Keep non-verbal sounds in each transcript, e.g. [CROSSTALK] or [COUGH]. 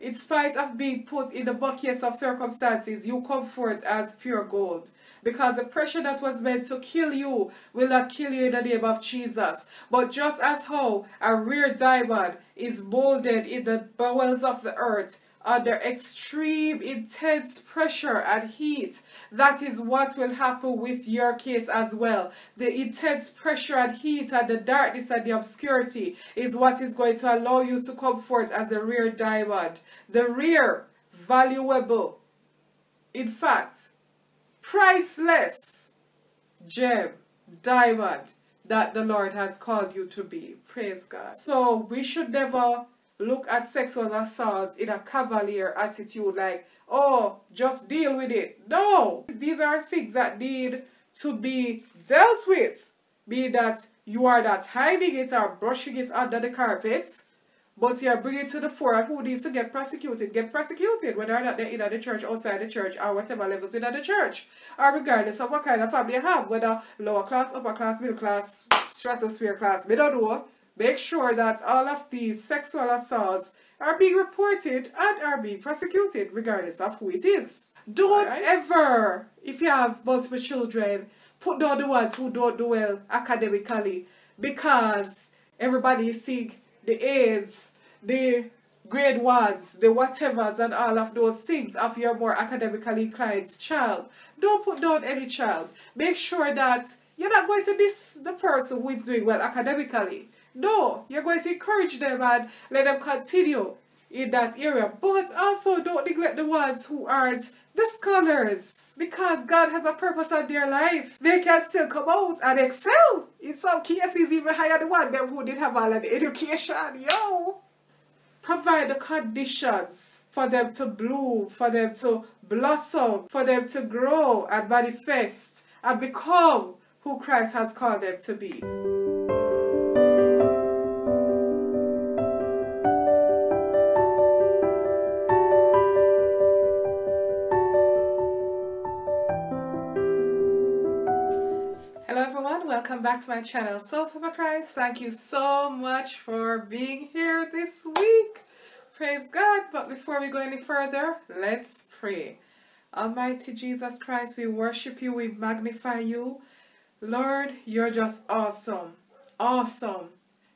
in spite of being put in the buckets of circumstances, you come forth as pure gold. Because the pressure that was meant to kill you will not kill you in the name of Jesus. But just as how a rare diamond is molded in the bowels of the earth, under extreme intense pressure and heat. That is what will happen with your case as well. The intense pressure and heat and the darkness and the obscurity is what is going to allow you to come forth as a rare diamond. The rare, valuable, in fact, priceless gem, diamond that the Lord has called you to be. Praise God. So we should never look at sexual assaults in a cavalier attitude like, oh, just deal with it. No! These are things that need to be dealt with. Be that you are not hiding it or brushing it under the carpet, but you're bringing it to the fore who needs to get prosecuted, get prosecuted, whether or not they're in the church, outside the church, or whatever levels in the church, or regardless of what kind of family you have, whether lower class, upper class, middle class, stratosphere class, don't know Make sure that all of these sexual assaults are being reported and are being prosecuted regardless of who it is. Don't right. ever, if you have multiple children, put down the ones who don't do well academically because everybody is seeing the A's, the grade ones, the whatevers and all of those things of your more academically inclined child. Don't put down any child. Make sure that you're not going to diss the person who is doing well academically. No, you're going to encourage them and let them continue in that area. But also don't neglect the ones who aren't the scholars. Because God has a purpose on their life. They can still come out and excel. In some cases, even higher than one them who did have all an education. Yo! Provide the conditions for them to bloom, for them to blossom, for them to grow and manifest and become who Christ has called them to be. To my channel. Sophia for Christ thank you so much for being here this week. Praise God. But before we go any further let's pray. Almighty Jesus Christ we worship you. We magnify you. Lord you're just awesome. Awesome.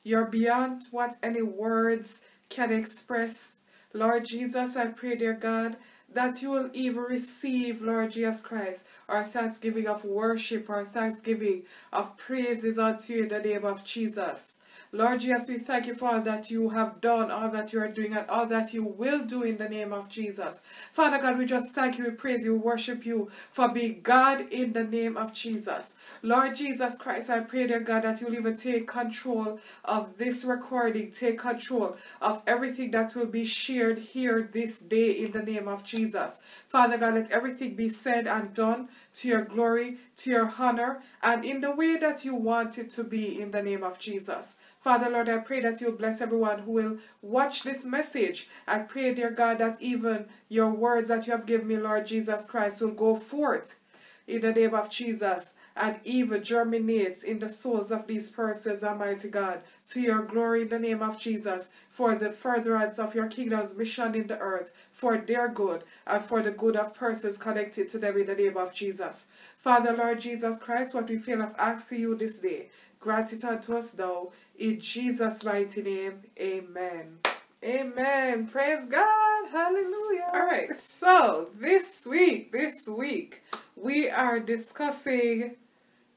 You're beyond what any words can express. Lord Jesus I pray dear God that you will even receive, Lord Jesus Christ, our thanksgiving of worship, our thanksgiving of praises unto you in the name of Jesus. Lord Jesus, we thank you for all that you have done, all that you are doing, and all that you will do in the name of Jesus. Father God, we just thank you, we praise you, we worship you for being God in the name of Jesus. Lord Jesus Christ, I pray, dear God, that you'll even take control of this recording, take control of everything that will be shared here this day in the name of Jesus. Father God, let everything be said and done to your glory, to your honor, and in the way that you want it to be in the name of Jesus. Father, Lord, I pray that you bless everyone who will watch this message. I pray, dear God, that even your words that you have given me, Lord Jesus Christ, will go forth in the name of Jesus and even germinate in the souls of these persons, Almighty God, to your glory in the name of Jesus, for the furtherance of your kingdom's mission in the earth, for their good and for the good of persons connected to them in the name of Jesus. Father, Lord Jesus Christ, what we feel of asking you this day, grant it unto us now in Jesus' mighty name, amen. Amen. Praise God. Hallelujah. All right. So this week, this week, we are discussing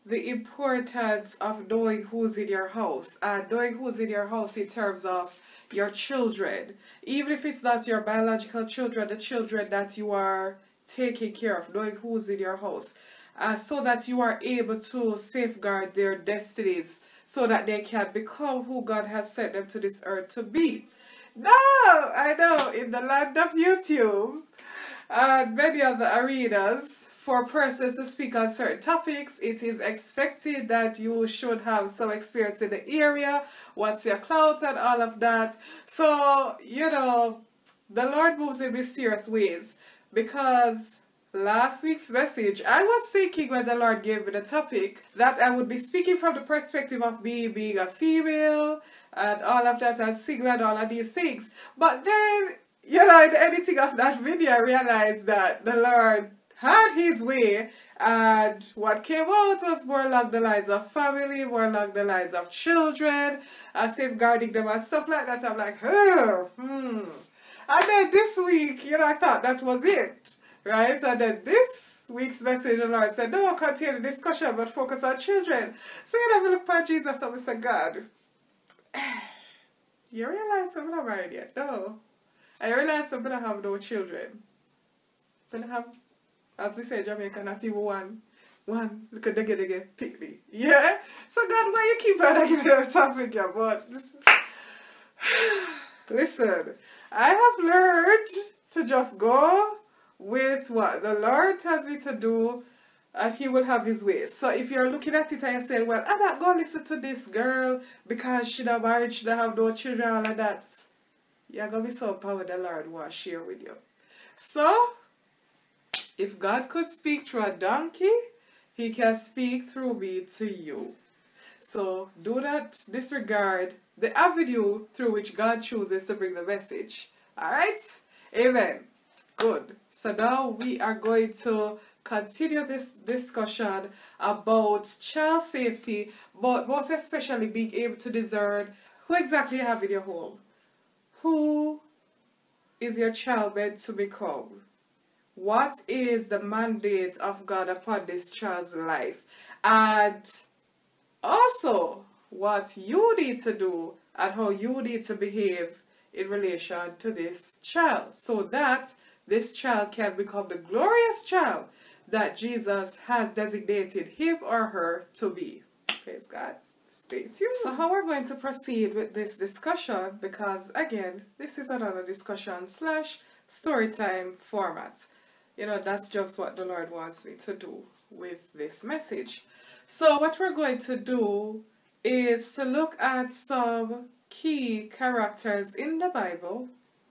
the importance of knowing who's in your house and knowing who's in your house in terms of your children. Even if it's not your biological children, the children that you are taking care of, knowing who's in your house, uh, so that you are able to safeguard their destinies so that they can become who God has sent them to this earth to be. No, I know in the land of YouTube and many other arenas, for persons to speak on certain topics, it is expected that you should have some experience in the area, what's your clout and all of that. So, you know, the Lord moves in mysterious ways because last week's message, I was thinking when the Lord gave me the topic that I would be speaking from the perspective of me being a female and all of that and single and all of these things. But then, you know, by the editing of that video, I realized that the Lord had his way and what came out was more along the lines of family, more along the lines of children, uh, safeguarding them and stuff like that. I'm like, oh, hmm. And then this week, you know, I thought that was it, right? And then this week's message, the Lord said, no, continue the discussion, but focus on children. So you I look at Jesus and I said, God, [SIGHS] you realize I'm not married yet? No. I realize I'm going to have no children. I'm going to have as we say Jamaica, not even one. One, look at the digga pick me. Yeah? So God, why you keep on giving that topic, yeah, but [SIGHS] listen, I have learned to just go with what the Lord tells me to do and he will have his way. So if you're looking at it and saying, well, I'm not going to listen to this girl because she not married, she don't have no children, all of that. You're going to be so power the Lord will share with you. So, if God could speak through a donkey, he can speak through me to you. So do not disregard the avenue through which God chooses to bring the message. Alright? Amen. Good. So now we are going to continue this discussion about child safety, but most especially being able to discern who exactly you have in your home. Who is your child meant to become? what is the mandate of God upon this child's life and also what you need to do and how you need to behave in relation to this child so that this child can become the glorious child that Jesus has designated him or her to be. Praise God. Stay tuned. So how we're going to proceed with this discussion because again, this is another discussion slash story time format you know, that's just what the Lord wants me to do with this message. So what we're going to do is to look at some key characters in the Bible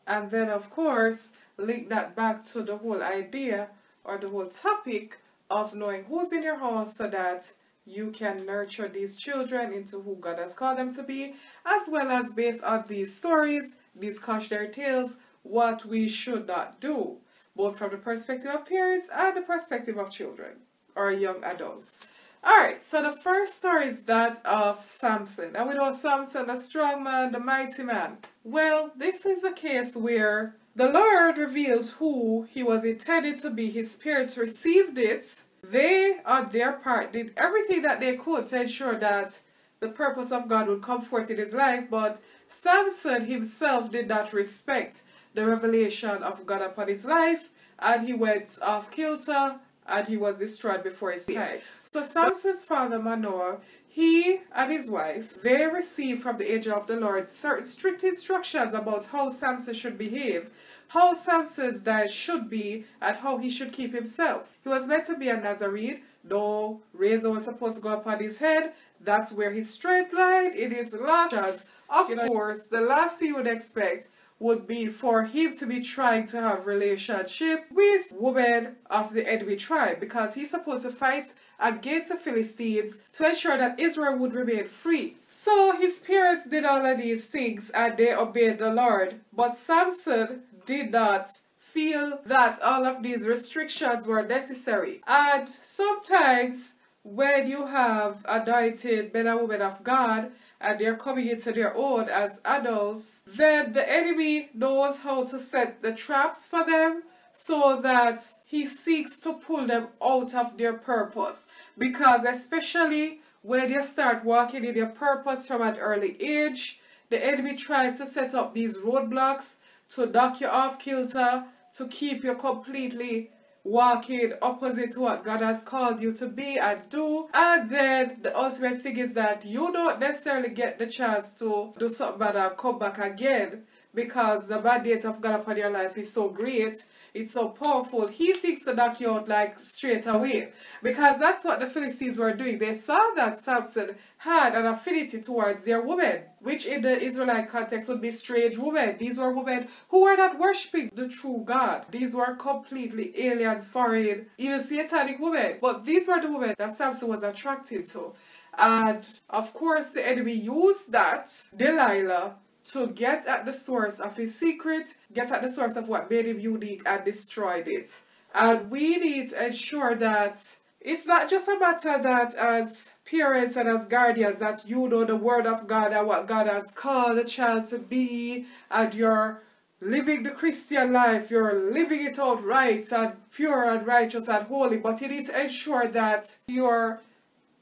and then of course link that back to the whole idea or the whole topic of knowing who's in your house so that you can nurture these children into who God has called them to be, as well as based on these stories, these cautionary tales, what we should not do both from the perspective of parents and the perspective of children or young adults. Alright, so the first story is that of Samson. And we know Samson, the strong man, the mighty man. Well, this is a case where the Lord reveals who he was intended to be. His spirits received it. They, on their part, did everything that they could to ensure that the purpose of God would come forth in his life, but Samson himself did not respect the revelation of God upon his life, and he went off kilter and he was destroyed before his time. So Samson's father Manoah, he and his wife, they received from the angel of the Lord certain strict instructions about how Samson should behave, how Samson's diet should be, and how he should keep himself. He was meant to be a Nazarene, though razor was supposed to go upon his head. That's where his strength lied, in his locks. Of you know, course, the last he would expect would be for him to be trying to have relationship with women of the enemy tribe because he's supposed to fight against the Philistines to ensure that Israel would remain free. So his parents did all of these things and they obeyed the Lord. But Samson did not feel that all of these restrictions were necessary. And sometimes when you have anointed men and women of God, and they're coming into their own as adults, then the enemy knows how to set the traps for them so that he seeks to pull them out of their purpose. Because especially when you start walking in your purpose from an early age, the enemy tries to set up these roadblocks to knock you off kilter, to keep you completely walking opposite to what God has called you to be and do. And then the ultimate thing is that you don't necessarily get the chance to do something bad and come back again because the mandate of God upon your life is so great it's so powerful. He seeks to knock you out like straight away. Because that's what the Philistines were doing. They saw that Samson had an affinity towards their women, which in the Israelite context would be strange women. These were women who were not worshipping the true God. These were completely alien, foreign, even satanic women. But these were the women that Samson was attracted to. And of course, the enemy used that, Delilah, to get at the source of his secret, get at the source of what made him unique and destroyed it. And we need to ensure that it's not just a matter that as parents and as guardians that you know the word of God and what God has called a child to be and you're living the Christian life, you're living it out right and pure and righteous and holy, but you need to ensure that you're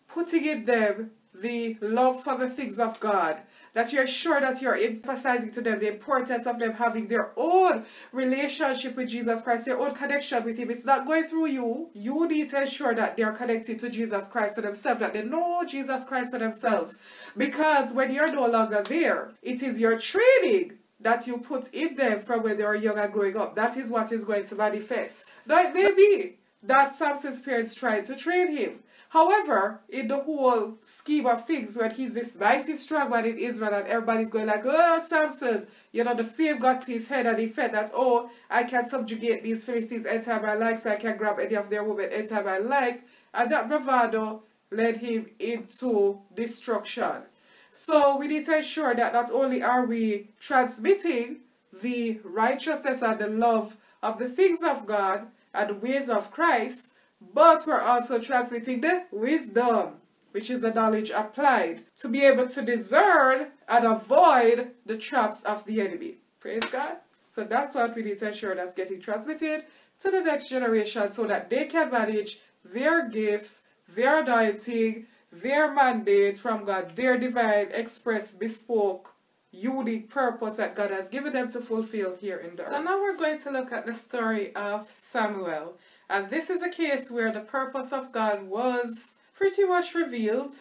putting in them the love for the things of God that you're sure that you're emphasizing to them the importance of them having their own relationship with Jesus Christ, their own connection with Him. It's not going through you. You need to ensure that they're connected to Jesus Christ for themselves, that they know Jesus Christ for themselves. Because when you're no longer there, it is your training that you put in them from when they were young and growing up. That is what is going to manifest. Now it may be that Samson's parents tried to train him. However, in the whole scheme of things, when he's this mighty strong man in Israel and everybody's going like, oh, Samson, you know, the fame got to his head and he felt that, oh, I can subjugate these Philistines anytime I like, so I can grab any of their women anytime I like. And that bravado led him into destruction. So we need to ensure that not only are we transmitting the righteousness and the love of the things of God and the ways of Christ, but we're also transmitting the wisdom, which is the knowledge applied to be able to discern and avoid the traps of the enemy. Praise God. So that's what we need to ensure that's getting transmitted to the next generation so that they can manage their gifts, their anointing, their mandate from God, their divine, express, bespoke, unique purpose that God has given them to fulfill here in the so earth. So now we're going to look at the story of Samuel. And this is a case where the purpose of God was pretty much revealed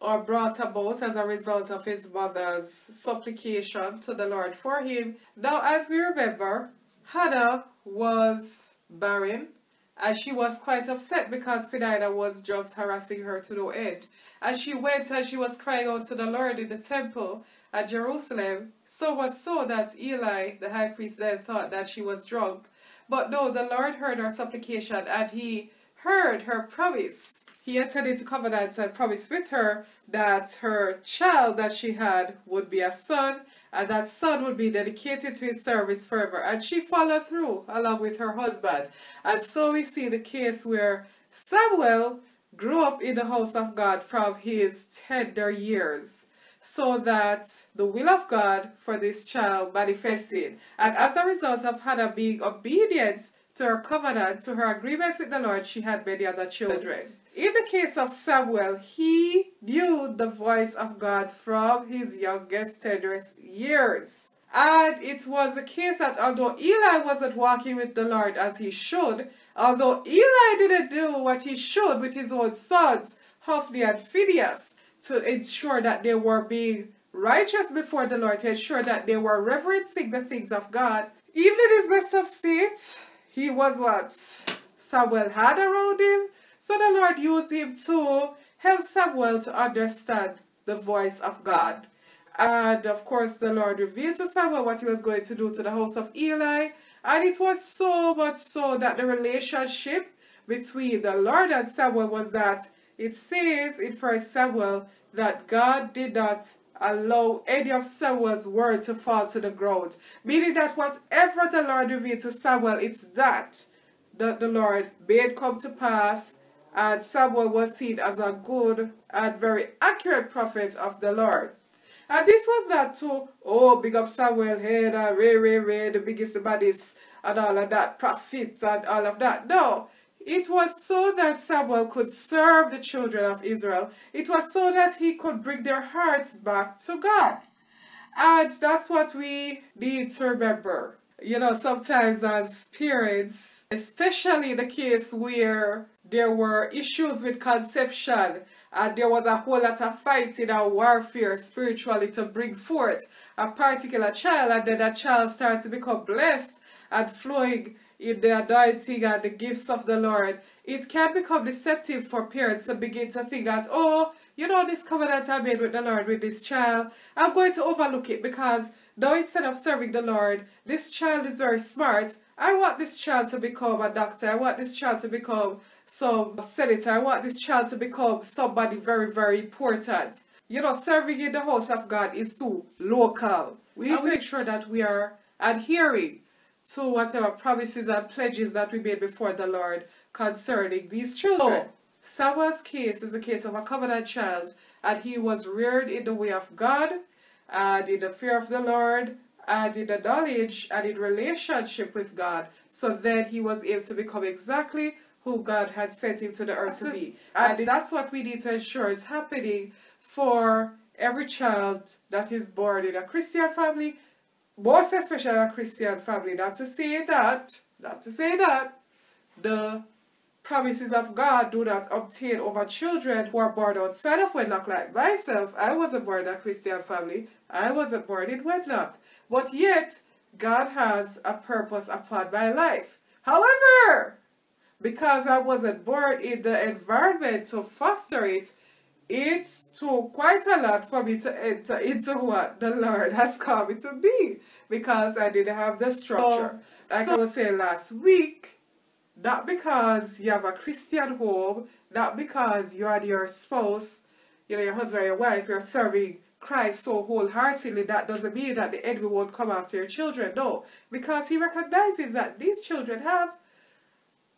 or brought about as a result of his mother's supplication to the Lord for him. Now, as we remember, Hannah was barren and she was quite upset because Peninnah was just harassing her to no end. And she went and she was crying out to the Lord in the temple at Jerusalem, so much so that Eli, the high priest, then thought that she was drunk but no, the Lord heard her supplication and he heard her promise. He intended to covenant and promise with her that her child that she had would be a son and that son would be dedicated to his service forever. And she followed through along with her husband. And so we see the case where Samuel grew up in the house of God from his tender years so that the will of God for this child manifested. And as a result of Hannah being obedient to her covenant, to her agreement with the Lord, she had many other children. In the case of Samuel, he knew the voice of God from his youngest, tenderest years. And it was the case that although Eli wasn't walking with the Lord as he should, although Eli didn't do what he should with his own sons, Hophni and Phinehas, to ensure that they were being righteous before the Lord, to ensure that they were reverencing the things of God. Even in his best of state, he was what Samuel had around him. So the Lord used him to help Samuel to understand the voice of God. And of course, the Lord revealed to Samuel what he was going to do to the house of Eli. And it was so much so that the relationship between the Lord and Samuel was that it says in First Samuel that God did not allow any of Samuel's word to fall to the ground. Meaning that whatever the Lord revealed to Samuel, it's that that the Lord made come to pass. And Samuel was seen as a good and very accurate prophet of the Lord. And this was not to, oh, big up Samuel, hey, uh, Ray, Ray, Ray, the biggest, the baddest, and all of that, prophets and all of that. No, it was so that Samuel could serve the children of Israel. It was so that he could bring their hearts back to God. And that's what we need to remember. You know, sometimes as parents, especially the case where there were issues with conception and there was a whole lot of fighting and warfare spiritually to bring forth a particular child and then that child starts to become blessed and flowing in the anointing and the gifts of the Lord, it can become deceptive for parents to begin to think that, oh, you know, this covenant I made with the Lord with this child, I'm going to overlook it because now instead of serving the Lord, this child is very smart. I want this child to become a doctor. I want this child to become some senator. I want this child to become somebody very, very important. You know, serving in the house of God is too local. We need to make sure that we are adhering to whatever promises and pledges that we made before the Lord concerning these children. Oh. So, Samuel's case is a case of a covenant child, and he was reared in the way of God, and in the fear of the Lord, and in the knowledge and in relationship with God. So then he was able to become exactly who God had sent him to the earth to be. And that's what we need to ensure is happening for every child that is born in a Christian family, most especially a Christian family. Not to say that, not to say that the promises of God do not obtain over children who are born outside of wedlock like myself. I wasn't born in a Christian family. I wasn't born in wedlock. But yet, God has a purpose upon my life. However, because I wasn't born in the environment to foster it, it took quite a lot for me to enter into what the Lord has called me to be because I didn't have the structure. So, like so, I was saying last week, not because you have a Christian home, not because you and your spouse, you know, your husband or your wife, you're serving Christ so wholeheartedly, that doesn't mean that the enemy won't come after your children. No, because he recognizes that these children have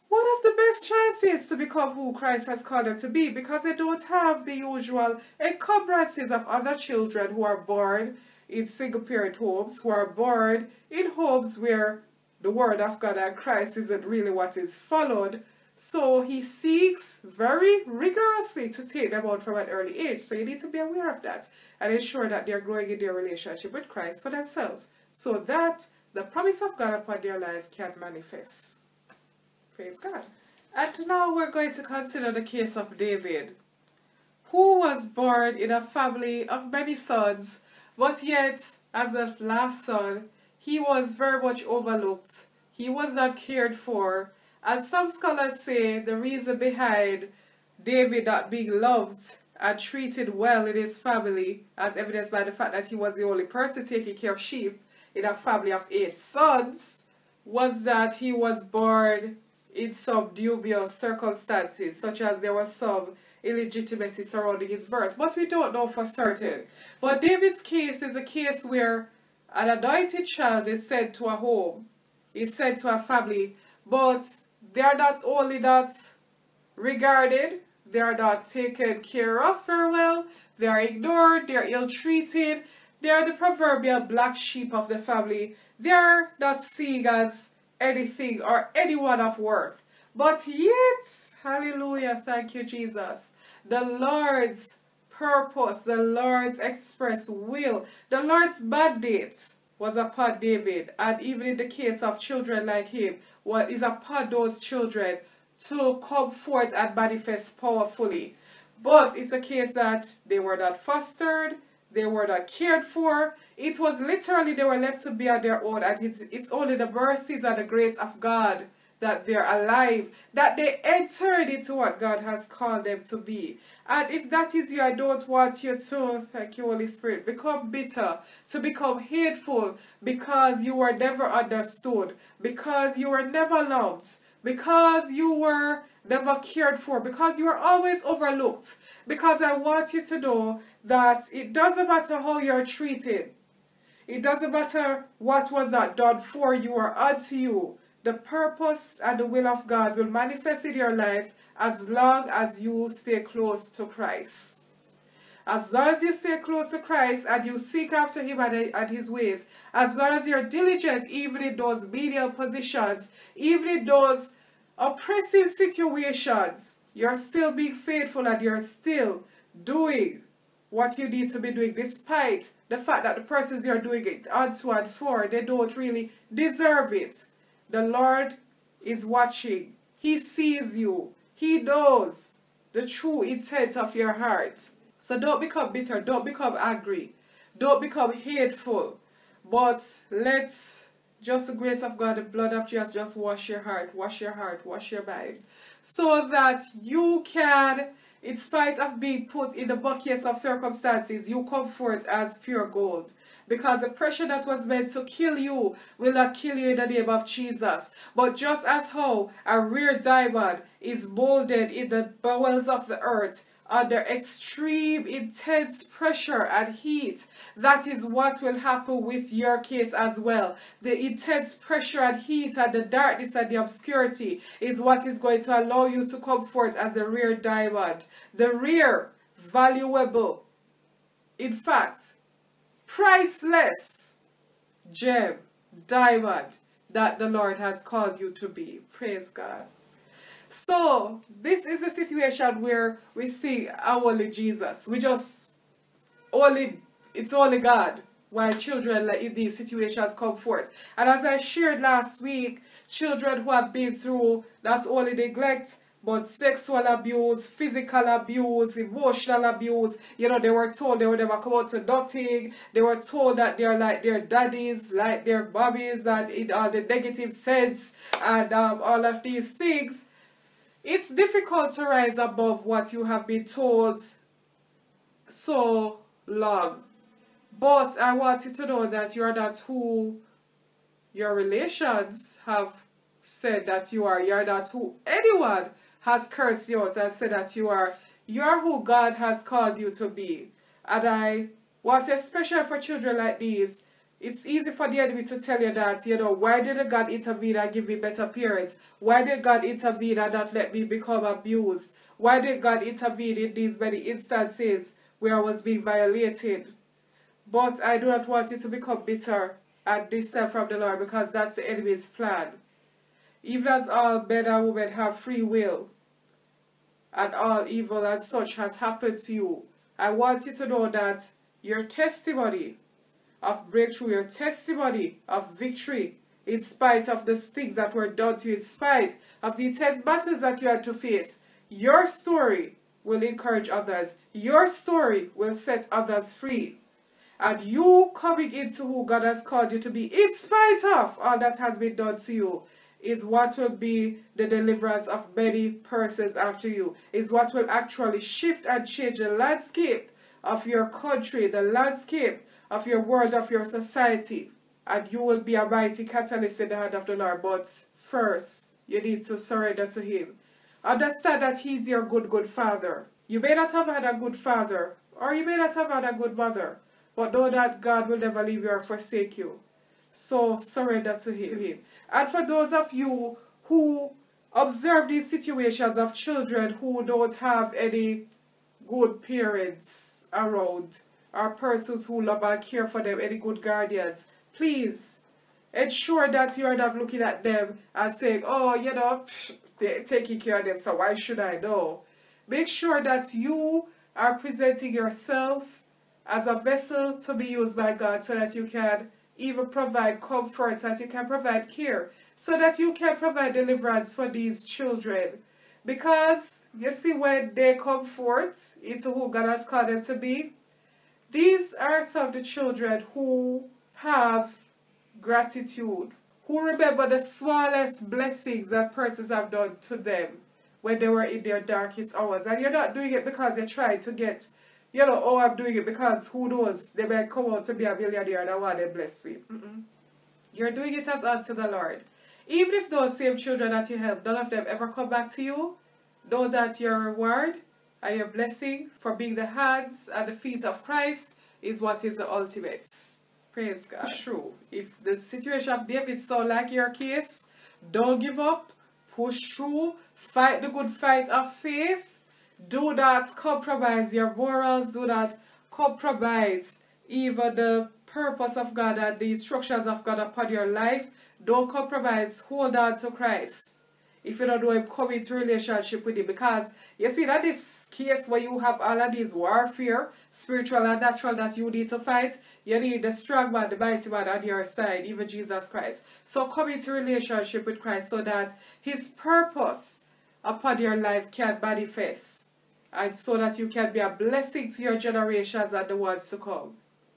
one of the best chances to become who Christ has called them to be because they don't have the usual encumbrances of other children who are born in single parent homes, who are born in homes where the word of God and Christ isn't really what is followed. So he seeks very rigorously to take them out from an early age. So you need to be aware of that and ensure that they're growing in their relationship with Christ for themselves so that the promise of God upon their life can manifest. Praise God. And now we're going to consider the case of David, who was born in a family of many sons, but yet, as a last son, he was very much overlooked. He was not cared for. And some scholars say the reason behind David not being loved and treated well in his family, as evidenced by the fact that he was the only person taking care of sheep in a family of eight sons, was that he was born in some dubious circumstances, such as there was some illegitimacy surrounding his birth. But we don't know for certain. But David's case is a case where an anointed child is sent to a home, is sent to a family, but they are not only not regarded, they are not taken care of very well, they are ignored, they are ill treated, they are the proverbial black sheep of the family. They are not seen as anything or anyone of worth. But yet, hallelujah, thank you, Jesus. The Lord's purpose, the Lord's express will, the Lord's mandate was upon David, and even in the case of children like him, what is upon those children to come forth and manifest powerfully. But it's a case that they were not fostered, they were not cared for. It was literally they were left to be at their own, and it's, it's only the mercies and the grace of God that they're alive, that they entered into what God has called them to be. And if that is you, I don't want you to, thank you, Holy Spirit, become bitter, to become hateful because you were never understood, because you were never loved, because you were never cared for, because you were always overlooked. Because I want you to know that it doesn't matter how you're treated. It doesn't matter what was that done for you or unto you the purpose and the will of God will manifest in your life as long as you stay close to Christ. As long as you stay close to Christ and you seek after Him and, His ways, as long as you're diligent even in those menial positions, even in those oppressive situations, you're still being faithful and you're still doing what you need to be doing despite the fact that the persons you're doing it unto and for, they don't really deserve it. The Lord is watching. He sees you. He knows the true intent of your heart. So don't become bitter. Don't become angry. Don't become hateful. But let just the grace of God, the blood of Jesus, just wash your heart, wash your heart, wash your mind. So that you can, in spite of being put in the buckets of circumstances, you come forth as pure gold because the pressure that was meant to kill you will not kill you in the name of Jesus. But just as how a rare diamond is molded in the bowels of the earth under extreme intense pressure and heat. That is what will happen with your case as well. The intense pressure and heat and the darkness and the obscurity is what is going to allow you to come forth as a rare diamond. The rare, valuable, in fact, priceless gem, diamond that the Lord has called you to be. Praise God. So, this is a situation where we see only Jesus. We just, only, it's only God while children like in these situations come forth. And as I shared last week, children who have been through not only neglect, but sexual abuse, physical abuse, emotional abuse, you know, they were told they would never come out to nothing. They were told that they're like their daddies, like their mommies, and in all the negative sense, and um, all of these things. It's difficult to rise above what you have been told so long. But I want you to know that you're not who your relations have said that you are. You're not who anyone has cursed you out and said that you are. You're who God has called you to be. And I want, especially for children like these, it's easy for the enemy to tell you that, you know, why did God intervene and give me better parents? Why did God intervene and not let me become abused? Why did God intervene in these many instances where I was being violated? But I do not want you to become bitter and distant from the Lord because that's the enemy's plan. Even as all men and women have free will, and all evil and such has happened to you, I want you to know that your testimony of breakthrough, your testimony of victory, in spite of the things that were done to you, in spite of the intense battles that you had to face, your story will encourage others. Your story will set others free. And you coming into who God has called you to be, in spite of all that has been done to you, is what will be the deliverance of many persons after you, is what will actually shift and change the landscape of your country, the landscape of your world, of your society. And you will be a mighty catalyst in the hand of the Lord. But first, you need to surrender to Him. Understand that He's your good, good Father. You may not have had a good father, or you may not have had a good mother, but know that God will never leave you or forsake you. So surrender to him. to him. And for those of you who observe these situations of children who don't have any good parents around, or persons who love and care for them, any good guardians, please ensure that you are not looking at them and saying, oh, you know, they're taking care of them, so why should I know? Make sure that you are presenting yourself as a vessel to be used by God so that you can even provide comfort, so that you can provide care, so that you can provide deliverance for these children. Because you see, when they come forth into who God has called them to be, these are some of the children who have gratitude, who remember the smallest blessings that persons have done to them when they were in their darkest hours. And you're not doing it because you're trying to get you know, oh, I'm doing it because who knows, they might come out to be a millionaire and I want them blessed with. Mm -mm. You're doing it as unto the Lord. Even if those same children that you help, none of them ever come back to you, know that your reward and your blessing for being the hands and the feet of Christ is what is the ultimate. Praise God. True. If the situation of David sound like your case, don't give up. Push through. Fight the good fight of faith do not compromise your morals. Do not compromise even the purpose of God and the instructions of God upon your life. Don't compromise. Hold on to Christ. If you don't know Him, come into relationship with Him. Because you see that this case where you have all of these warfare, spiritual and natural, that you need to fight, you need the strong man, the mighty man on your side, even Jesus Christ. So come into relationship with Christ so that His purpose upon your life can manifest and so that you can be a blessing to your generations and the ones to come.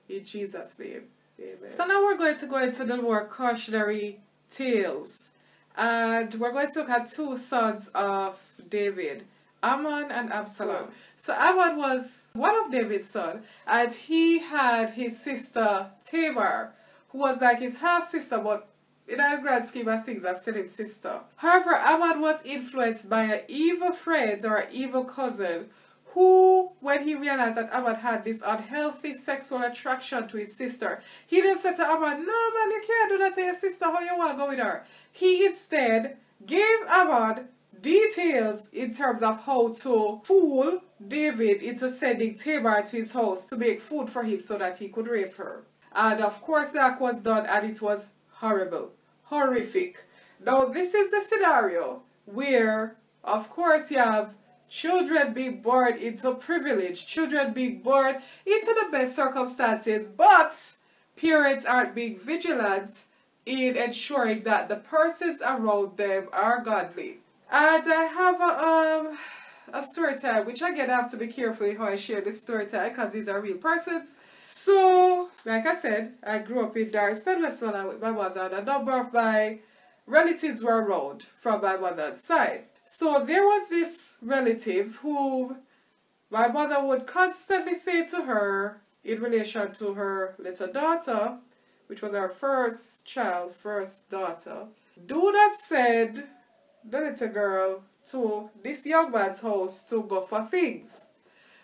In Jesus' name. Amen. So now we're going to go into the more cautionary tales. And we're going to look at two sons of David, Amnon and Absalom. So Amnon was one of David's sons, and he had his sister Tamar, who was like his half sister, but in our grand scheme of things, I still his sister. However, Amnon was influenced by an evil friend or an evil cousin who, when he realized that Amnon had this unhealthy sexual attraction to his sister, he didn't say to Amnon, No man, you can't do that to your sister, how you want to go with her? He instead gave Amnon details in terms of how to fool David into sending Tamar to his house to make food for him so that he could rape her. And of course that was done and it was horrible, horrific. Now this is the scenario where of course you have children being born into privilege, children being born into the best circumstances, but parents aren't being vigilant in ensuring that the persons around them are godly. And I have a, um, a story time, which again I have to be careful how I share this story time because these are real persons. So, like I said, I grew up in Dar es Salaam with my mother and a number of my relatives were around from my mother's side. So there was this relative who my mother would constantly say to her in relation to her little daughter, which was our first child, first daughter, do not send the little girl to this young man's house to go for things.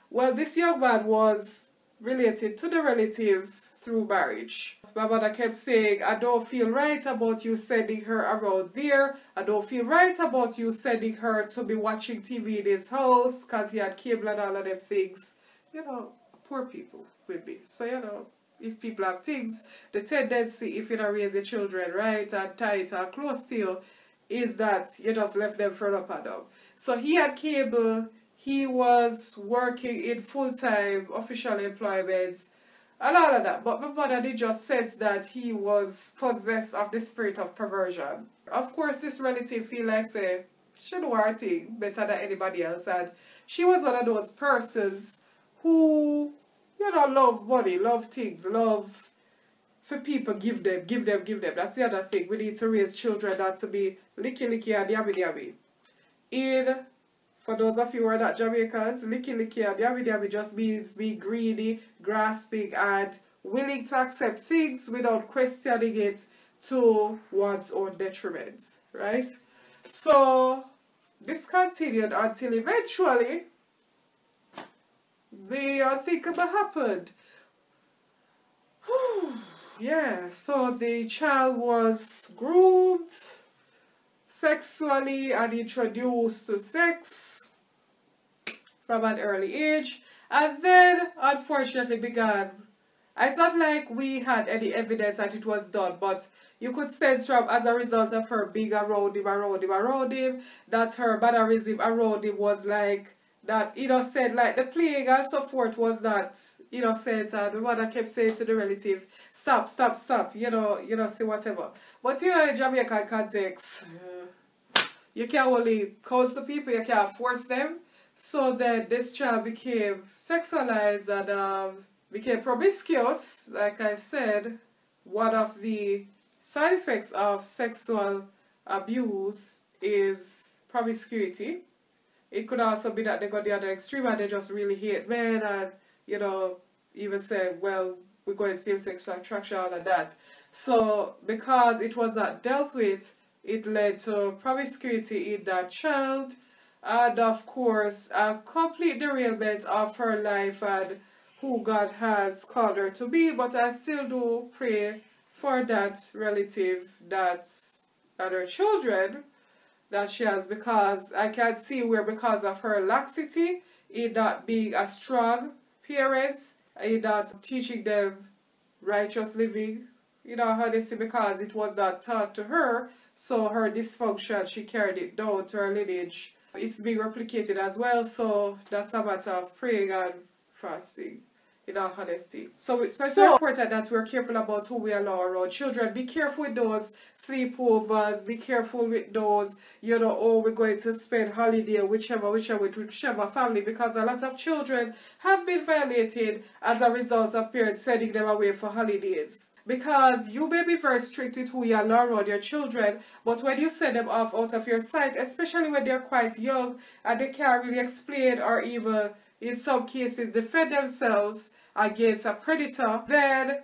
Well, this young man was related to the relative through marriage. My mother kept saying, I don't feel right about you sending her around there. I don't feel right about you sending her to be watching TV in his house because he had cable and all of them things. You know, poor people would be. So, you know, if people have things, the tendency if you don't raise your children right and tight and close to you is that you just left them for up and up. So he had cable, he was working in full-time official employment and all of that. But my mother did just sense that he was possessed of the spirit of perversion. Of course, this relative feel like say, she know her thing better than anybody else. And she was one of those persons who, you know, love money, love things, love for people, give them, give them, give them. That's the other thing. We need to raise children not to be licky licky and yabby yabby. In, for those of you who are not Jamaicans, licky licky and yabby yabby just means be greedy, grasping, and willing to accept things without questioning it to one's own detriment, right? So, this continued until eventually the unthinkable happened. [SIGHS] yeah, so the child was groomed sexually and introduced to sex from an early age. And then unfortunately began. It's not like we had any evidence that it was done, but you could sense from as a result of her being around him, around him, around him, that her mannerism around him was like that, you know, said like the plague and so forth was that, you know, said and the mother kept saying to the relative, stop, stop, stop, you know, you know, say whatever. But you know, in Jamaican context, you can't only counsel people, you can't force them. So that this child became sexualized and um, became promiscuous, like I said, one of the side effects of sexual abuse is promiscuity. It could also be that they got the other extreme and they just really hate men and, you know, even say, well, we're going same sexual attraction, of that. So, because it was not dealt with, it led to promiscuity in that child. And, of course, a complete derailment of her life and who God has called her to be, but I still do pray for that relative that that her children that she has because I can see where because of her laxity in not being a strong parent, in not teaching them righteous living, you know how they see because it was not taught to her, so her dysfunction she carried it down to her lineage. It's being replicated as well, so that's a matter of praying and fasting in all honesty. So, it's, so it's so, important that we're careful about who we allow around children. Be careful with those sleepovers. Be careful with those, you know, oh, we're going to spend holiday, whichever, whichever, whichever family, because a lot of children have been violated as a result of parents sending them away for holidays. Because you may be very strict with who you allow around your children, but when you send them off out of your sight, especially when they're quite young and they can't really explain or even in some cases defend themselves against a predator, then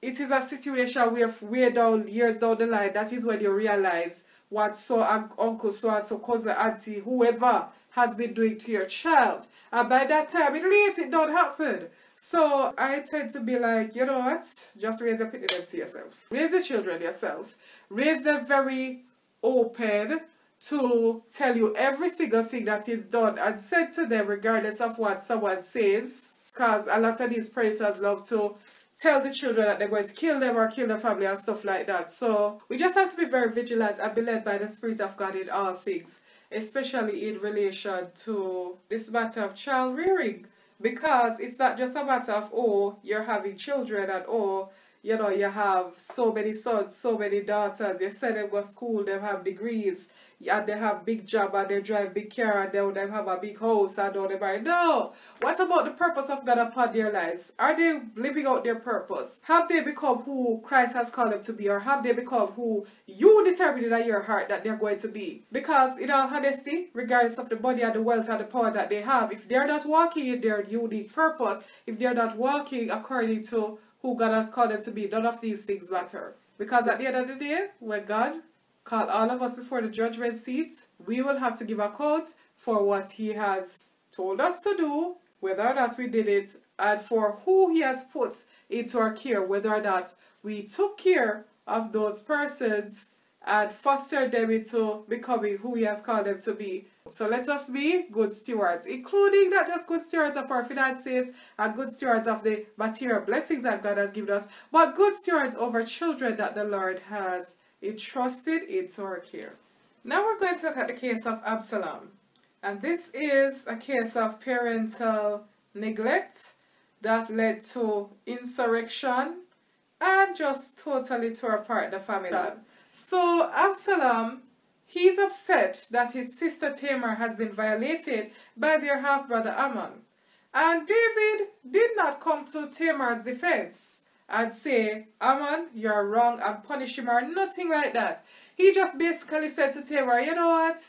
it is a situation where way down years down the line, that is when you realize what so uncle, so and so cousin, auntie, whoever has been doing to your child. And by that time, it late, it don't happen. So I tend to be like, you know what? Just raise a pity them to yourself. Raise the children yourself. Raise them very open to tell you every single thing that is done and said to them regardless of what someone says. Because a lot of these predators love to tell the children that they're going to kill them or kill their family and stuff like that. So we just have to be very vigilant and be led by the Spirit of God in all things, especially in relation to this matter of child rearing. Because it's not just a matter of, oh, you're having children and oh, you know, you have so many sons, so many daughters, you send them go school, they have degrees, and they have big job and they drive big car and they, they have a big house and all they marry. No. What about the purpose of God upon their lives? Are they living out their purpose? Have they become who Christ has called them to be or have they become who you determined in your heart that they're going to be? Because in all honesty, regardless of the body and the wealth and the power that they have, if they're not walking in their unique purpose, if they're not walking according to who God has called them to be, none of these things matter. Because at the end of the day, when God call all of us before the judgment seat, we will have to give account for what He has told us to do, whether or not we did it, and for who He has put into our care, whether or not we took care of those persons and foster them into becoming who He has called them to be. So let us be good stewards, including not just good stewards of our finances and good stewards of the material blessings that God has given us, but good stewards over children that the Lord has entrusted into our care. Now we're going to look at the case of Absalom. And this is a case of parental neglect that led to insurrection and just totally tore apart the family. So Absalom, he's upset that his sister Tamar has been violated by their half-brother Amnon. And David did not come to Tamar's defense and say, Amnon, you're wrong and punish him or nothing like that. He just basically said to Tamar, you know what?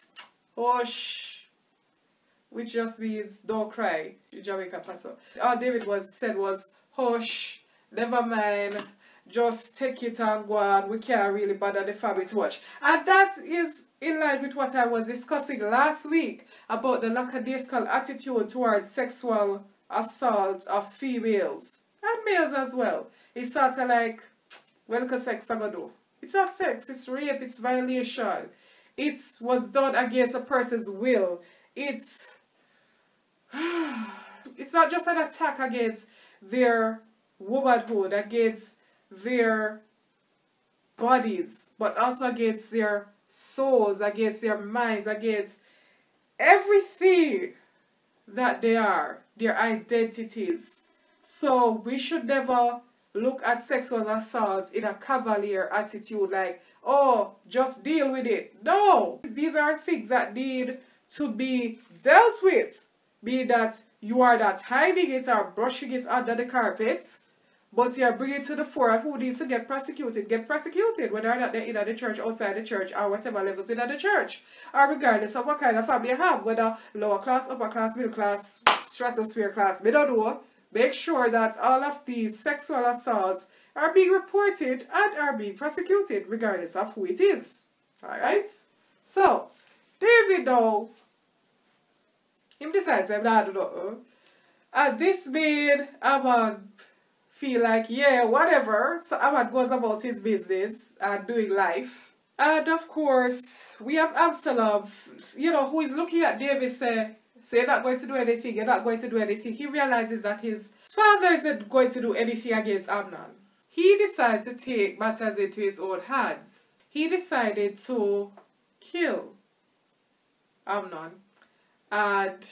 Oh, shh. Which just means don't cry, Jamaican patois. All David was said was, oh, hush, never mind, just take it and go on. We can't really bother the family too much. And that is in line with what I was discussing last week about the lackadaisical attitude towards sexual assault of females and males as well. It's sort of like, well, because sex I'm do. It's not sex, it's rape, it's violation. It was done against a person's will. It's [SIGHS] it's not just an attack against their womanhood, against their bodies, but also against their souls, against their minds, against everything that they are, their identities. So we should never look at sexual assault in a cavalier attitude like, oh, just deal with it. No! These are things that need to be dealt with. Be that you are not hiding it or brushing it under the carpet, but you're bringing to the fore who needs to get prosecuted. Get prosecuted, whether or not they're in the church, outside the church, or whatever levels in the church. Or regardless of what kind of family you have, whether lower class, upper class, middle class, stratosphere class, we don't know. Make sure that all of these sexual assaults are being reported and are being prosecuted regardless of who it is. Alright? So, David now, him decides I'm not know. And this made Amnon feel like, yeah, whatever. So Amnon goes about his business and doing life. And of course, we have Absalom, you know, who is looking at David say, so you're not going to do anything, you're not going to do anything. He realizes that his father isn't going to do anything against Amnon. He decides to take matters into his own hands. He decided to kill Amnon and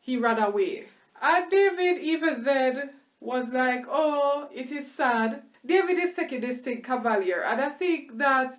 he ran away. And David even then was like, oh, it is sad. David is taking this thing cavalier and I think that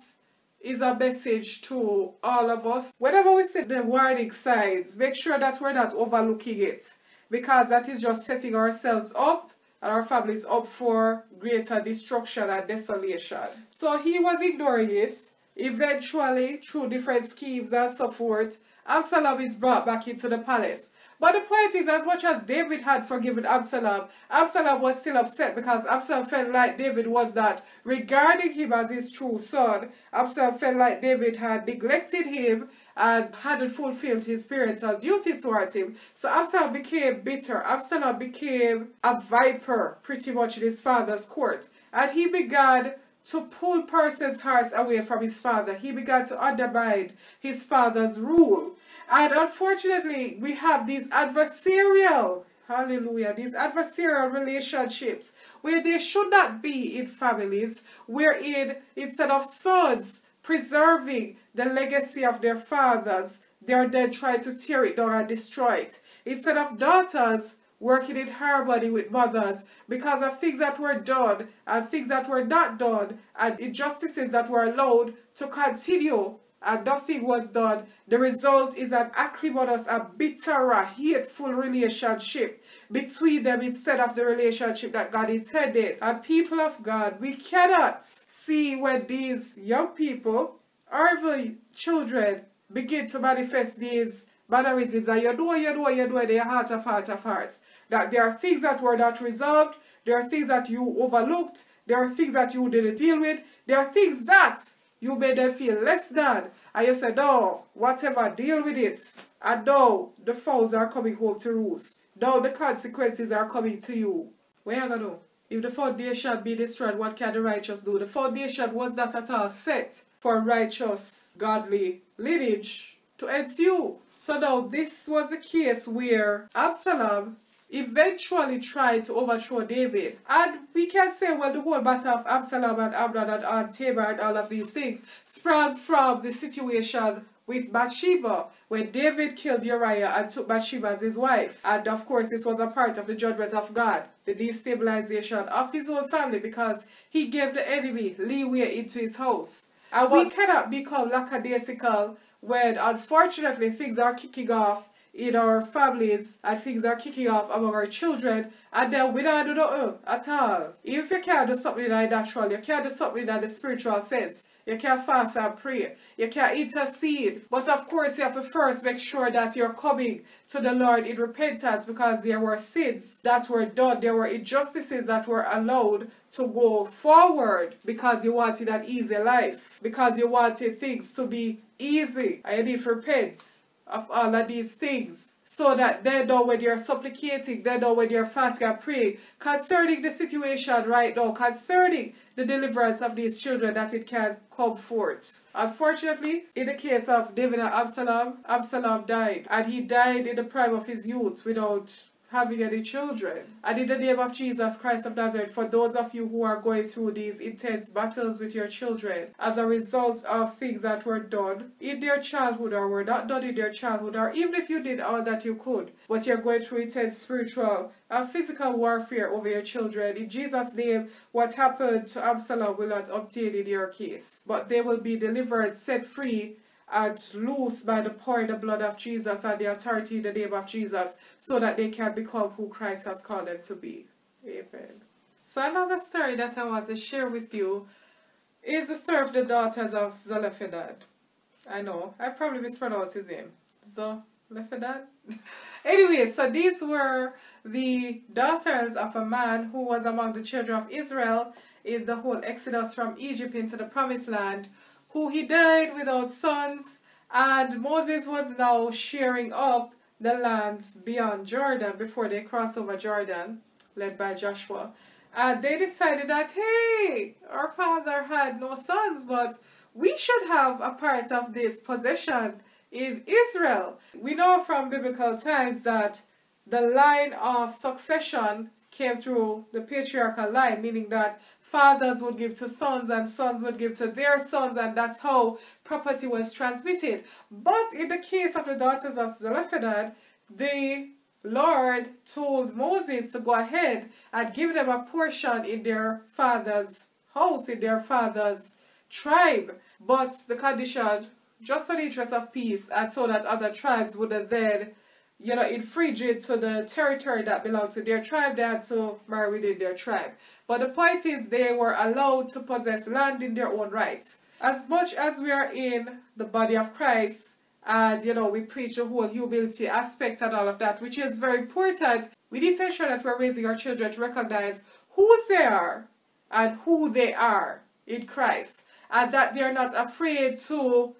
is a message to all of us. Whenever we see the warning signs, make sure that we're not overlooking it because that is just setting ourselves up and our families up for greater destruction and desolation. So he was ignoring it eventually, through different schemes and so forth, Absalom is brought back into the palace. But the point is, as much as David had forgiven Absalom, Absalom was still upset because Absalom felt like David was that regarding him as his true son. Absalom felt like David had neglected him and hadn't fulfilled his parental duties towards him. So Absalom became bitter. Absalom became a viper pretty much in his father's court. And he began to pull persons' hearts away from his father. He began to undermine his father's rule. And unfortunately, we have these adversarial, hallelujah, these adversarial relationships where they should not be in families, wherein instead of sons preserving the legacy of their fathers, they are then trying to tear it down and destroy it. Instead of daughters working in harmony with mothers because of things that were done and things that were not done and injustices that were allowed to continue and nothing was done. The result is an acrimonious, a bitter, hateful relationship between them instead of the relationship that God intended. And people of God, we cannot see when these young people or even children begin to manifest these mannerisms and you know, you know, you know in your heart of heart of hearts that there are things that were not resolved, there are things that you overlooked, there are things that you didn't deal with, there are things that you made them feel less than. And you said, no, whatever, deal with it. And now the fowls are coming home to roost. Now the consequences are coming to you. What are you to do? If the foundation be destroyed, what can the righteous do? The foundation was not at all set for righteous, godly lineage to ensue. So now this was a case where Absalom eventually tried to overthrow David. And we can say, well, the whole matter of Absalom and Amnon and, and Tamar and all of these things sprang from the situation with Bathsheba, when David killed Uriah and took Bathsheba as his wife. And of course, this was a part of the judgment of God, the destabilization of his own family, because he gave the enemy leeway into his house. And we cannot become lackadaisical when, unfortunately, things are kicking off in our families and things are kicking off among our children and then we don't do nothing uh, at all. If you can't do something like natural, you can't do something in the spiritual sense. You can't fast and pray. You can't intercede. But of course, you have to first make sure that you're coming to the Lord in repentance because there were sins that were done. There were injustices that were allowed to go forward because you wanted an easy life. Because you wanted things to be easy. And you need to repent of all of these things so that they know when you're supplicating, they know when you're fasting and praying concerning the situation right now, concerning the deliverance of these children that it can come forth. Unfortunately, in the case of David and Absalom, Absalom died and he died in the prime of his youth without having any children. And in the name of Jesus Christ of Nazareth, for those of you who are going through these intense battles with your children as a result of things that were done in their childhood or were not done in their childhood, or even if you did all that you could, but you're going through intense spiritual and physical warfare over your children, in Jesus' name, what happened to Absalom will not obtain in your case, but they will be delivered, set free, and loose by the pouring the blood of Jesus and the authority in the name of Jesus so that they can become who Christ has called them to be. Amen. So another story that I want to share with you is the story of the daughters of Zelophehad. I know, I probably mispronounced his name. Zelophehad? [LAUGHS] anyway, so these were the daughters of a man who was among the children of Israel in the whole exodus from Egypt into the promised land who he died without sons, and Moses was now sharing up the lands beyond Jordan before they cross over Jordan, led by Joshua. And they decided that, hey, our father had no sons, but we should have a part of this possession in Israel. We know from biblical times that the line of succession came through the patriarchal line, meaning that fathers would give to sons and sons would give to their sons, and that's how property was transmitted. But in the case of the daughters of Zelophehad, the Lord told Moses to go ahead and give them a portion in their father's house, in their father's tribe. But the condition, just for the interest of peace, and so that other tribes would then you know, infringe to the territory that belonged to their tribe, they had to marry within their tribe. But the point is, they were allowed to possess land in their own rights. as much as we are in the body of Christ, and you know, we preach the whole humility aspect and all of that, which is very important, we need to ensure that we're raising our children to recognize who they are and who they are in Christ, and that they're not afraid to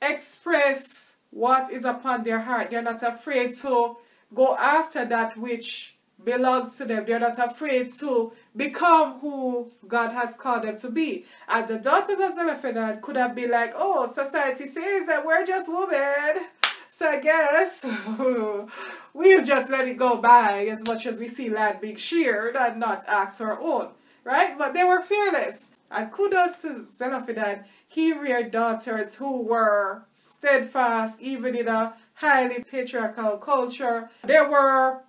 express what is upon their heart. They're not afraid to go after that which belongs to them. They're not afraid to become who God has called them to be. And the daughters of Zelophehad could have been like, oh, society says that we're just women. So I guess [LAUGHS] we'll just let it go by as much as we see land being sheared and not ask our own. Right? But they were fearless. And kudos to Zelophehad. He reared daughters who were steadfast even in a highly patriarchal culture. They were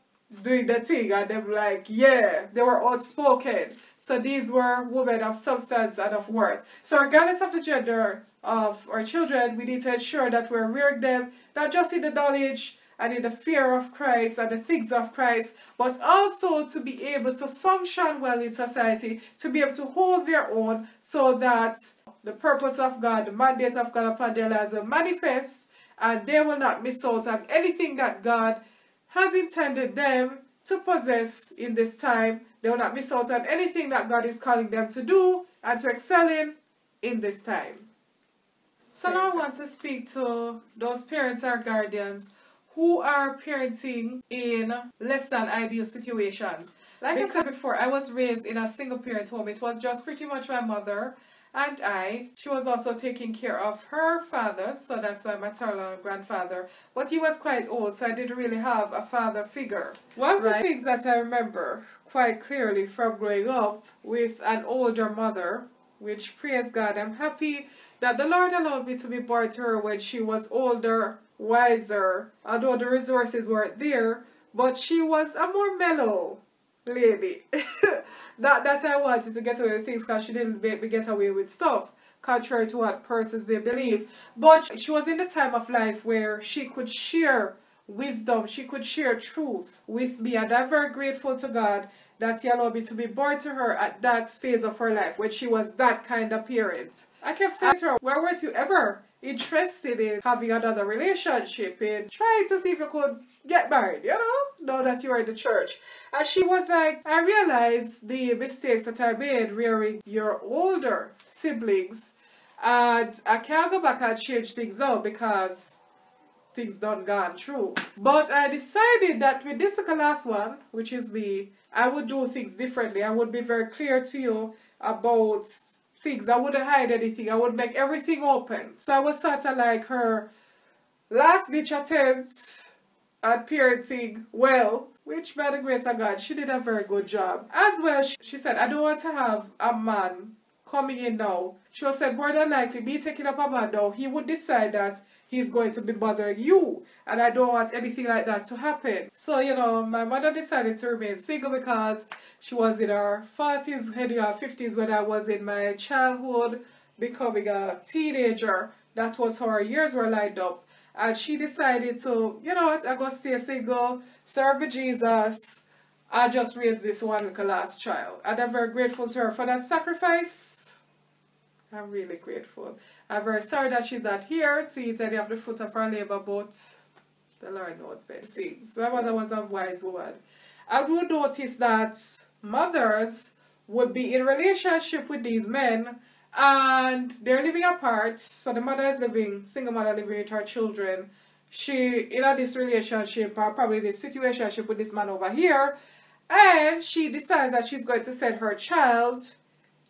doing the thing and them like, yeah, they were outspoken. So these were women of substance and of worth. So regardless of the gender of our children, we need to ensure that we're rearing them not just in the knowledge and in the fear of Christ and the things of Christ, but also to be able to function well in society, to be able to hold their own so that the purpose of God, the mandate of God upon their lives will manifest and they will not miss out on anything that God has intended them to possess in this time. They will not miss out on anything that God is calling them to do and to excel in in this time. So now I want to speak to those parents or guardians who are parenting in less than ideal situations. Like because I said before, I was raised in a single parent home. It was just pretty much my mother and I. She was also taking care of her father, so that's my maternal grandfather. But he was quite old, so I didn't really have a father figure. One of right. the things that I remember quite clearly from growing up with an older mother, which praise God, I'm happy that the Lord allowed me to be born to her when she was older, wiser, although the resources weren't there, but she was a more mellow lady. [LAUGHS] that that I wanted to get away with things because she didn't me get away with stuff, contrary to what persons may believe. But she was in the time of life where she could share wisdom, she could share truth with me, and I'm very grateful to God that He allowed me to be born to her at that phase of her life when she was that kind of parent. I kept saying to her, Where were you ever interested in having another relationship, in trying to see if you could get married, you know, now that you're in the church. And she was like, I realized the mistakes that I made rearing your older siblings, and I can't go back and change things out because things done gone through. But I decided that with this last one, which is me, I would do things differently. I would be very clear to you about things. I wouldn't hide anything. I would make everything open. So I was sort of like her last ditch attempt at parenting well, which by the grace of God, she did a very good job. As well, she, she said, I don't want to have a man coming in now. She was said, more than likely, me taking up a man now, he would decide that he's going to be bothering you. And I don't want anything like that to happen. So, you know, my mother decided to remain single because she was in her 40s, heading her 50s when I was in my childhood, becoming a teenager. That was how her years were lined up. And she decided to, you know what, I'm going to stay single, serve Jesus, I just raised this one last child. And I'm very grateful to her for that sacrifice. I'm really grateful. I'm very sorry that she's not here to eat any of the fruit of her labor, but the Lord knows best. So my mother was a wise woman. I would notice that mothers would be in relationship with these men and they're living apart. So the mother is living, single mother living with her children. She in a this relationship or probably this situationship with this man over here. And she decides that she's going to send her child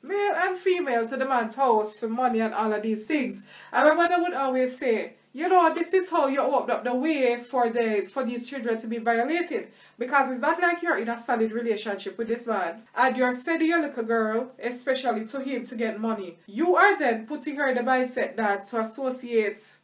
male and female to the man's house for money and all of these things. And my mother would always say, you know, this is how you open up the way for the for these children to be violated. Because it's not like you're in a solid relationship with this man and you're sending your little girl, especially to him to get money. You are then putting her in the mindset that to associate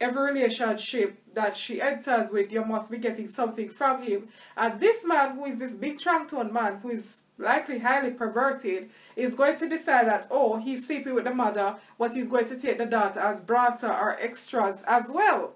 every relationship that she enters with, you must be getting something from him. And this man, who is this big trunk man, who is likely highly perverted, is going to decide that, oh, he's sleeping with the mother, but he's going to take the daughter as brata or extras as well.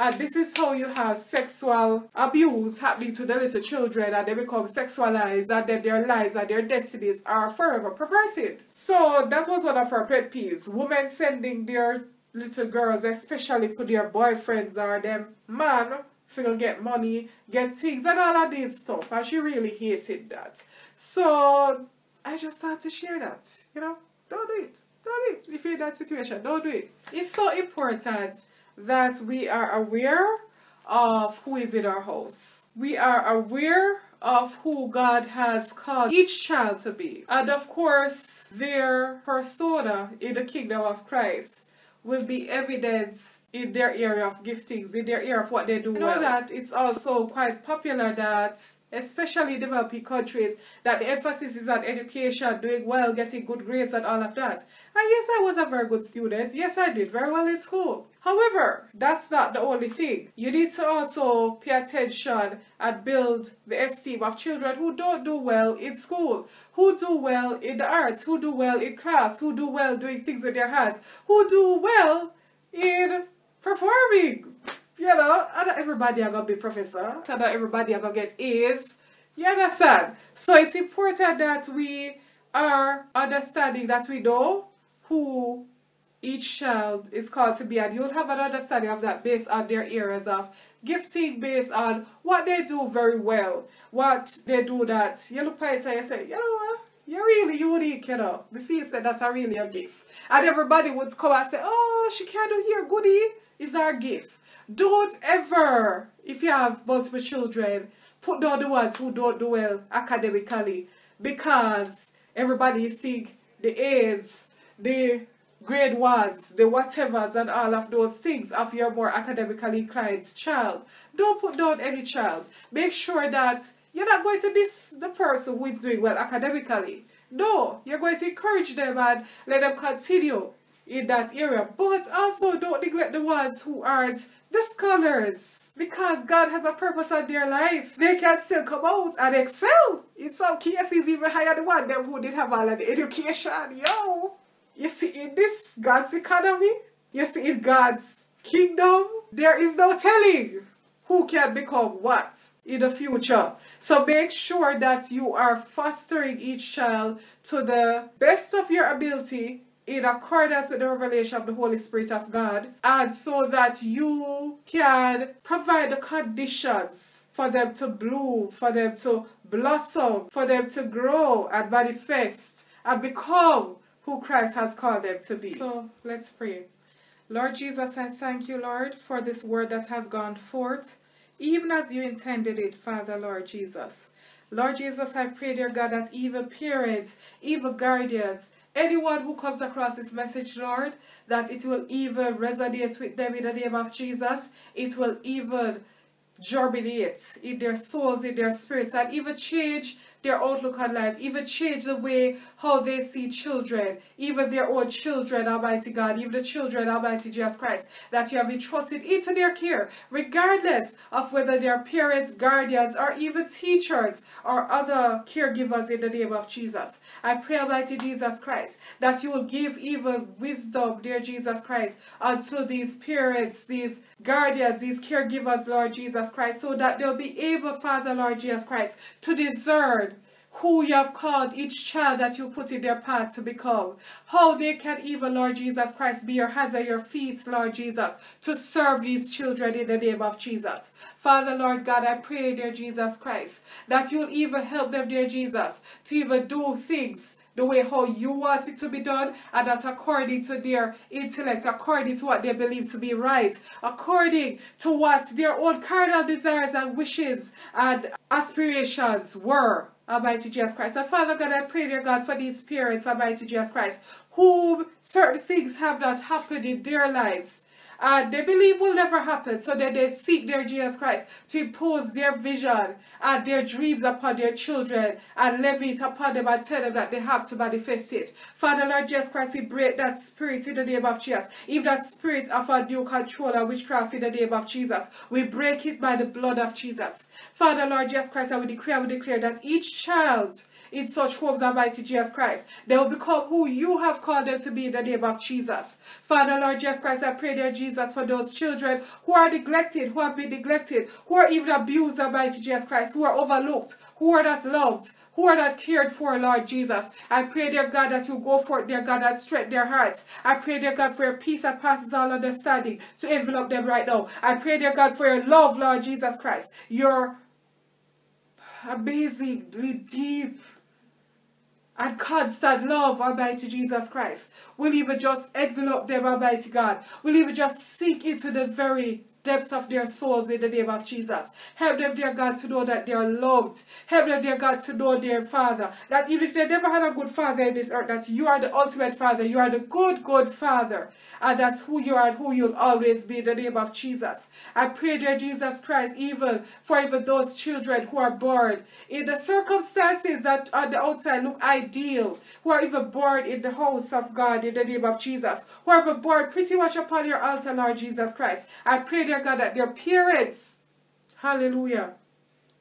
And this is how you have sexual abuse happening to the little children and they become sexualized and then their lives and their destinies are forever perverted. So that was one of her pet peeves. Women sending their little girls, especially to their boyfriends or them man, feel get money, get things and all of this stuff. And she really hated that. So I just had to share that. You know, don't do it. Don't do it. If you're in that situation, don't do it. It's so important that we are aware of who is in our house. We are aware of who God has called each child to be. And of course, their persona in the kingdom of Christ will be evidence in their area of giftings, in their area of what they do you know well. that it's also quite popular that especially developing countries, that the emphasis is on education, doing well, getting good grades and all of that. And yes, I was a very good student. Yes, I did very well in school. However, that's not the only thing. You need to also pay attention and build the esteem of children who don't do well in school, who do well in the arts, who do well in crafts, who do well doing things with their hands, who do well in performing you know, not everybody are gonna be professor. Not everybody are gonna get A's. You understand? So it's important that we are understanding that we know who each child is called to be and you'll have an understanding of that based on their areas of gifting based on what they do very well what they do that you look at it and you say you know what you're really unique you know the feel said that's a really a gift and everybody would come and say oh she can't do here goody is our gift don't ever, if you have multiple children, put down the ones who don't do well academically because everybody is seeing the A's, the grade ones, the whatevers and all of those things of your more academically inclined child. Don't put down any child. Make sure that you're not going to diss the person who is doing well academically. No, you're going to encourage them and let them continue in that area. But also don't neglect the ones who aren't the scholars, because God has a purpose on their life, they can still come out and excel. In some cases, even higher than one them who did have all the education. Yo, you see, in this God's economy, you see, in God's kingdom, there is no telling who can become what in the future. So make sure that you are fostering each child to the best of your ability in accordance with the revelation of the Holy Spirit of God, and so that you can provide the conditions for them to bloom, for them to blossom, for them to grow and manifest and become who Christ has called them to be. So let's pray. Lord Jesus, I thank you, Lord, for this word that has gone forth, even as you intended it, Father, Lord Jesus. Lord Jesus, I pray, dear God, that even parents, even guardians, anyone who comes across this message, Lord, that it will even resonate with them in the name of Jesus. It will even germinate in their souls, in their spirits, and even change their outlook on life, even change the way how they see children, even their own children, Almighty God, even the children, Almighty Jesus Christ, that you have entrusted into their care, regardless of whether they are parents, guardians, or even teachers or other caregivers in the name of Jesus. I pray, Almighty Jesus Christ, that you will give even wisdom, dear Jesus Christ, unto these parents, these guardians, these caregivers, Lord Jesus Christ, so that they'll be able, Father, Lord Jesus Christ, to discern who you have called each child that you put in their path to become. How they can even, Lord Jesus Christ, be your hands and your feet, Lord Jesus, to serve these children in the name of Jesus. Father, Lord God, I pray, dear Jesus Christ, that you'll even help them, dear Jesus, to even do things the way how you want it to be done and that according to their intellect, according to what they believe to be right, according to what their own carnal desires and wishes and aspirations were. Almighty Jesus Christ. And Father God, I pray, dear God, for these parents, Almighty Jesus Christ, whom certain things have not happened in their lives and they believe will never happen. So that they seek their Jesus Christ to impose their vision and their dreams upon their children and levy it upon them and tell them that they have to manifest it. Father Lord Jesus Christ, we break that spirit in the name of Jesus. If that spirit of undue control and witchcraft in the name of Jesus, we break it by the blood of Jesus. Father Lord Jesus Christ, I will declare, I will declare that each child in such homes, Almighty Jesus Christ. They will become who you have called them to be in the name of Jesus. Father, Lord Jesus Christ, I pray, dear Jesus, for those children who are neglected, who have been neglected, who are even abused, Almighty Jesus Christ, who are overlooked, who are not loved, who are not cared for, Lord Jesus. I pray, dear God, that you go forth, dear God, and strengthen their hearts. I pray, dear God, for your peace that passes all understanding to envelop them right now. I pray, dear God, for your love, Lord Jesus Christ. Your amazingly deep and constant love, Almighty to Jesus Christ. Will even just envelop them, Almighty to God. Will even just seek into the very depths of their souls in the name of Jesus. Help them, dear God, to know that they are loved. Help them, dear God, to know their Father. That even if they never had a good Father in this earth, that you are the ultimate Father. You are the good, good Father. And that's who you are and who you'll always be in the name of Jesus. I pray, dear Jesus Christ, even for even those children who are born in the circumstances that on the outside look ideal, who are even born in the house of God in the name of Jesus, who are even born pretty much upon your altar, Lord Jesus Christ. I pray, dear God, that their parents, hallelujah,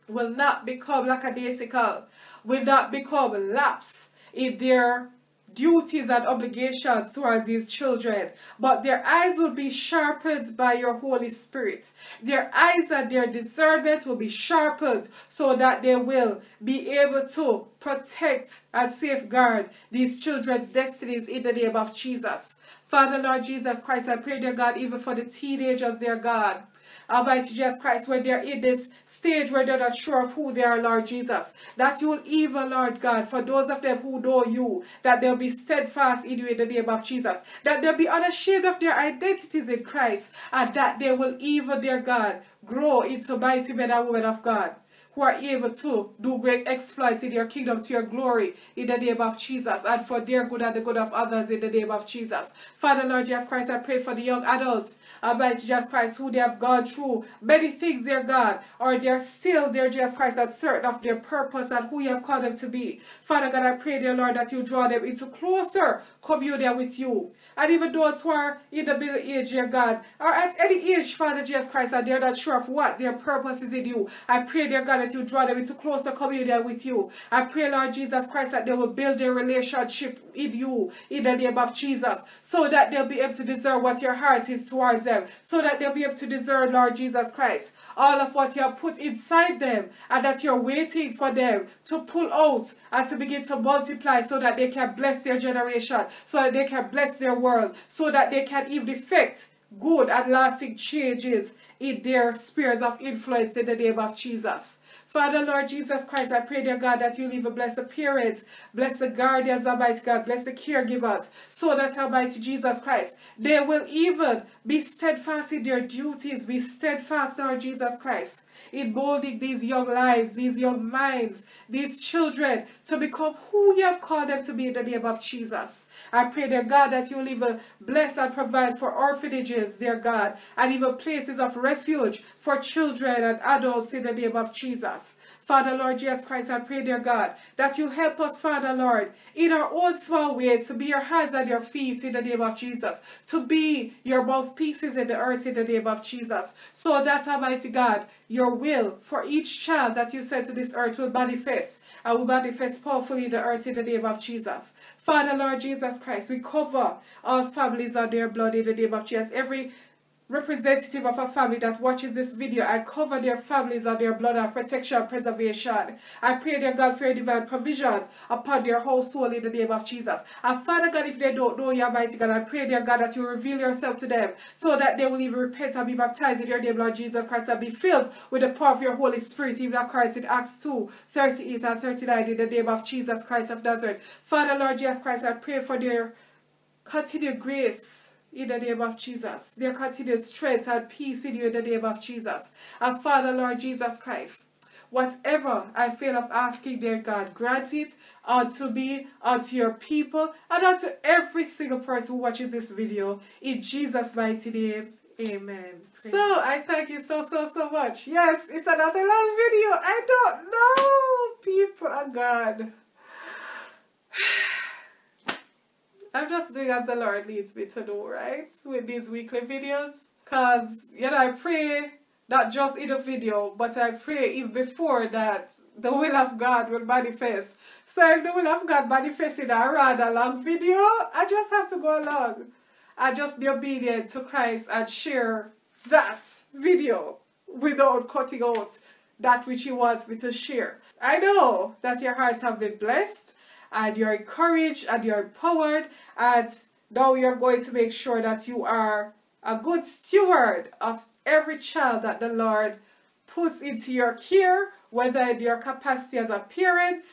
will not become lackadaisical, will not become lapse in their duties and obligations towards these children, but their eyes will be sharpened by your Holy Spirit. Their eyes and their discernment will be sharpened so that they will be able to protect and safeguard these children's destinies in the name of Jesus. Father, Lord Jesus Christ, I pray, dear God, even for the teenagers, dear God. Almighty Jesus Christ, when they're in this stage where they're not sure of who they are, Lord Jesus, that you will even, Lord God, for those of them who know you, that they'll be steadfast in you in the name of Jesus, that they'll be unashamed of their identities in Christ, and that they will even, dear God, grow into mighty men and women of God who are able to do great exploits in your kingdom to your glory in the name of Jesus and for their good and the good of others in the name of Jesus. Father Lord Jesus Christ, I pray for the young adults, Almighty Jesus Christ, who they have gone through many things, dear God, or they're still, dear Jesus Christ, uncertain of their purpose and who you have called them to be. Father God, I pray, dear Lord, that you draw them into closer communion with you. And even those who are in the middle age, dear God, or at any age, Father Jesus Christ, and they're not sure of what their purpose is in you. I pray, dear God, that you draw them into closer communion with you. I pray, Lord Jesus Christ, that they will build their relationship in you in the name of Jesus, so that they'll be able to discern what your heart is towards them, so that they'll be able to discern, Lord Jesus Christ, all of what you have put inside them, and that you're waiting for them to pull out and to begin to multiply so that they can bless their generation, so that they can bless their world, so that they can even effect good and lasting changes in their spheres of influence in the name of Jesus. Father, Lord Jesus Christ, I pray, dear God, that you leave a bless the parents, bless the guardians, Almighty God, bless the caregivers, so that, Almighty Jesus Christ, they will even be steadfast in their duties, be steadfast, Lord Jesus Christ, in molding these young lives, these young minds, these children to become who you have called them to be in the name of Jesus. I pray, dear God, that you'll even bless and provide for orphanages, dear God, and even places of refuge for children and adults in the name of Jesus. Father, Lord Jesus Christ, I pray, dear God, that you help us, Father, Lord, in our own small ways to be your hands and your feet in the name of Jesus, to be your mouthpieces in the earth in the name of Jesus, so that, Almighty God, your will for each child that you sent to this earth will manifest and will manifest powerfully in the earth in the name of Jesus. Father, Lord Jesus Christ, we cover all families on their blood in the name of Jesus. Every representative of a family that watches this video. I cover their families and their blood and protection and preservation. I pray, their God, for your divine provision upon their whole soul in the name of Jesus. And Father God, if they don't know you, mighty God, I pray, dear God, that you reveal yourself to them so that they will even repent and be baptized in your name, Lord Jesus Christ, and be filled with the power of your Holy Spirit, even as Christ in Acts 2, 38 and 39, in the name of Jesus Christ of Nazareth. Father, Lord Jesus Christ, I pray for their continued grace in the name of Jesus. There continued strength and peace in you in the name of Jesus. And Father, Lord Jesus Christ, whatever I fail of asking, dear God, grant it unto me, unto your people, and unto every single person who watches this video. In Jesus' mighty name, amen. Praise so, I thank you so, so, so much. Yes, it's another long video. I don't know, people of God. I'm just doing as the Lord leads me to do, right? With these weekly videos. Because, you know, I pray not just in the video, but I pray even before that the will of God will manifest. So if the will of God manifests in a rather long video, I just have to go along and just be obedient to Christ and share that video without cutting out that which He wants me to share. I know that your hearts have been blessed and you're encouraged and you're empowered and now you're going to make sure that you are a good steward of every child that the Lord puts into your care, whether in your capacity as a parent,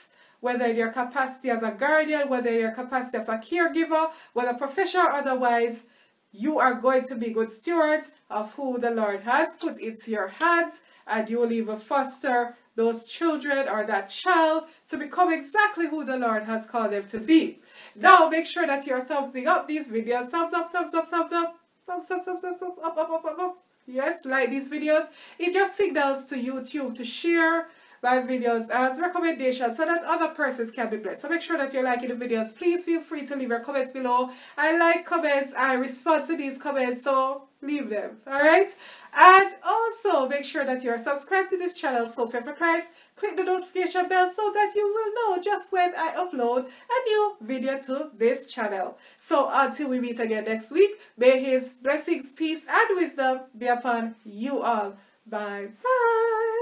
whether in your capacity as a guardian, whether in your capacity of a caregiver, whether professional or otherwise, you are going to be good stewards of who the Lord has put into your hands, and you will even foster those children or that child to become exactly who the Lord has called them to be. Now, make sure that you're thumbsing up these videos. Thumbs up, thumbs up, thumbs up, thumbs up, thumbs up, thumbs up, up, up, up, up. Yes, like these videos. It just signals to YouTube to share my videos as recommendations so that other persons can be blessed. So make sure that you're liking the videos. Please feel free to leave your comments below. I like comments. I respond to these comments. So leave them. Alright? And also make sure that you're subscribed to this channel, Sophia for Christ. Click the notification bell so that you will know just when I upload a new video to this channel. So until we meet again next week, may his blessings, peace, and wisdom be upon you all. Bye bye.